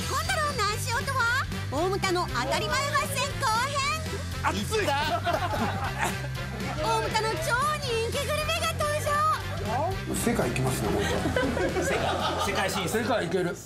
今度の何しようとは大牟田の当たり前発戦後編。熱い。大牟田の超人気グルメが登場。世界行きますね世界世界進出。世界行ける。